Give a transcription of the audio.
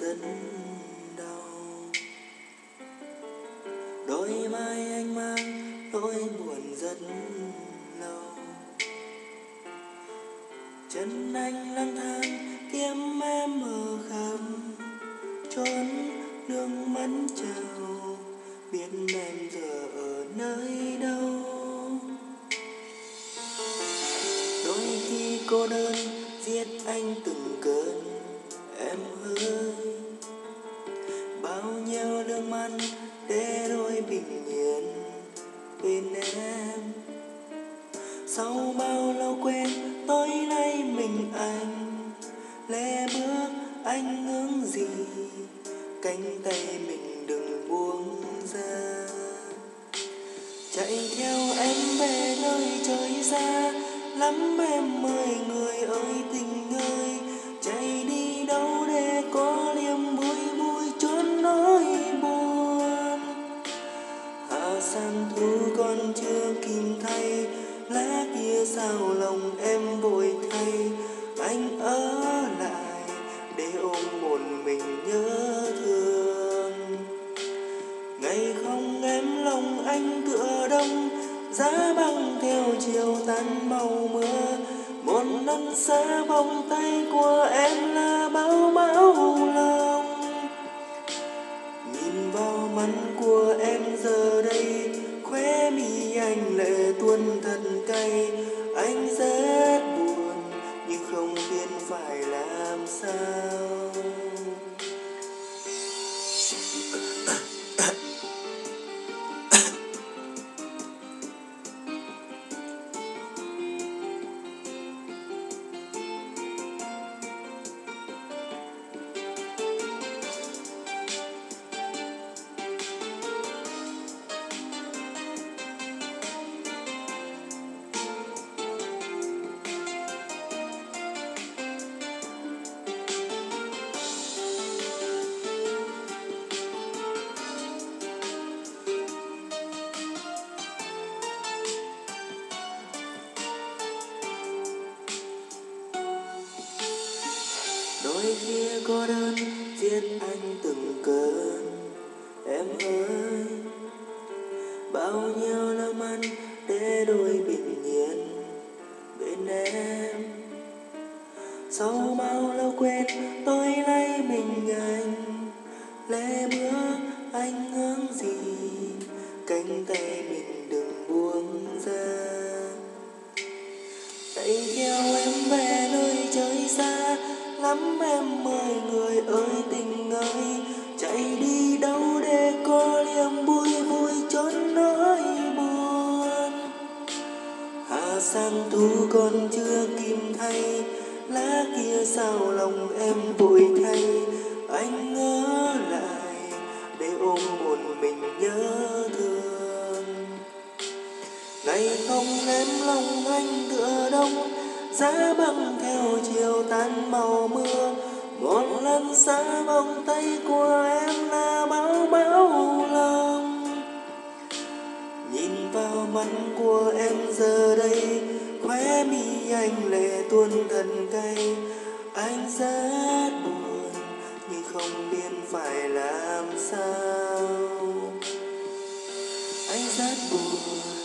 rất đau. Đôi mai anh mang nỗi buồn rất lâu chân anh lang thang kiếm em ở khắp chốn nước mắt trào, biết em giờ ở nơi đâu. Đôi khi cô đơn giết anh từng sau bao lâu quên, tối nay mình anh. Lê bước anh hướng gì? Cánh tay mình đừng buông ra. Chạy theo em về nơi trời xa, lắm em mời người ơi tình ơi. Em vội thay. Anh ở lại để ôm một mình nhớ thương. Ngày không em lòng anh tựa đông, giá băng theo chiều tan màu mưa. Một năm xa vòng tay của em là bao bão lòng. Nhìn vào mắt của em giờ đây, khóe mi anh lệ tuôn thầm ngoài kia có đơn giết anh từng cơn. Em ơi, bao nhiêu năm ăn để đôi bình yên bên em. Sau bao lâu quên, tôi lấy mình lắm em mời người ơi, tình ơi. Chạy đi đâu để có niềm vui vui chốn nỗi buồn. Hà sang thu còn chưa kìm thay, lá kia sao lòng em vội thay. Anh ngỡ lại để ôm một mình nhớ thương. Ngày không em lòng anh tựa đông, giá băng theo chiều tan màu xa vòng tay của em là bao bão lòng nhìn vào mắt của em giờ đây, khóe mi anh lệ tuôn thần cay. Anh rất buồn, nhưng không biết phải làm sao. Anh rất buồn